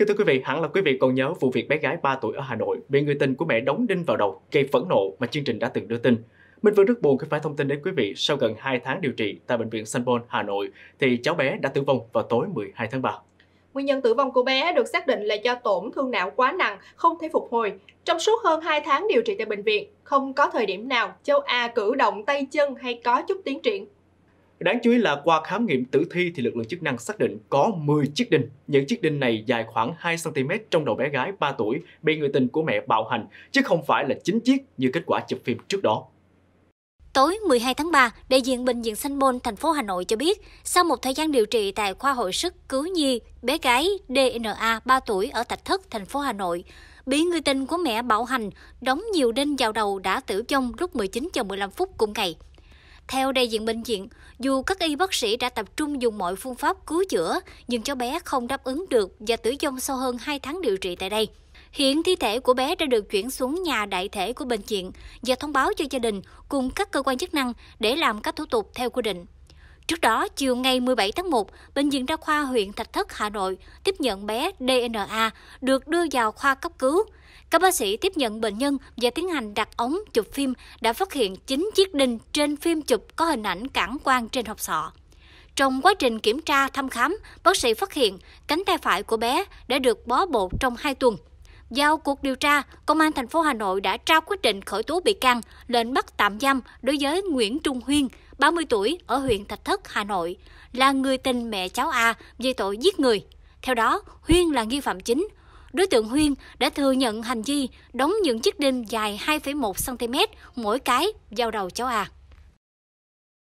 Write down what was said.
Kính thưa quý vị, hẳn là quý vị còn nhớ vụ việc bé gái 3 tuổi ở Hà Nội bị người tình của mẹ đóng đinh vào đầu, gây phẫn nộ mà chương trình đã từng đưa tin. Minh Vương rất buồn khi phải thông tin đến quý vị sau gần 2 tháng điều trị tại bệnh viện Sanbon, Hà Nội thì cháu bé đã tử vong vào tối 12 tháng 3. Nguyên nhân tử vong của bé được xác định là do tổn thương não quá nặng, không thể phục hồi. Trong suốt hơn 2 tháng điều trị tại bệnh viện, không có thời điểm nào châu A cử động tay chân hay có chút tiến triển. Đáng chú ý là qua khám nghiệm tử thi thì lực lượng chức năng xác định có 10 chiếc đinh. Những chiếc đinh này dài khoảng 2cm trong đầu bé gái 3 tuổi bị người tình của mẹ bạo hành, chứ không phải là 9 chiếc như kết quả chụp phim trước đó. Tối 12 tháng 3, đại diện Bệnh viện Sanh Pôn, thành phố Hà Nội cho biết, sau một thời gian điều trị tại khoa hồi sức cứu nhi, bé gái DNA 3 tuổi ở Thạch Thất, thành phố Hà Nội, bị người tình của mẹ bạo hành, đóng nhiều đinh vào đầu đã tử vong lúc 19 giờ 15 phút cùng ngày. Theo đại diện bệnh viện, dù các y bác sĩ đã tập trung dùng mọi phương pháp cứu chữa, nhưng cháu bé không đáp ứng được và tử vong sau hơn 2 tháng điều trị tại đây. Hiện thi thể của bé đã được chuyển xuống nhà đại thể của bệnh viện và thông báo cho gia đình cùng các cơ quan chức năng để làm các thủ tục theo quy định. Trước đó, chiều ngày 17 tháng 1, Bệnh viện Đa khoa huyện Thạch Thất, Hà Nội tiếp nhận bé DNA được đưa vào khoa cấp cứu. Các bác sĩ tiếp nhận bệnh nhân và tiến hành đặt ống chụp phim đã phát hiện 9 chiếc đinh trên phim chụp có hình ảnh cản quan trên hộp sọ. Trong quá trình kiểm tra thăm khám, bác sĩ phát hiện cánh tay phải của bé đã được bó bột trong 2 tuần. Giao cuộc điều tra, Công an thành phố Hà Nội đã trao quyết định khởi tố bị can, lệnh bắt tạm giam đối với Nguyễn Trung Huyên, 30 tuổi, ở huyện Thạch Thất, Hà Nội, là người tình mẹ cháu A về tội giết người. Theo đó, Huyên là nghi phạm chính. Đối tượng Huyên đã thừa nhận hành vi đóng những chiếc đinh dài 2,1 cm mỗi cái vào đầu cháu A.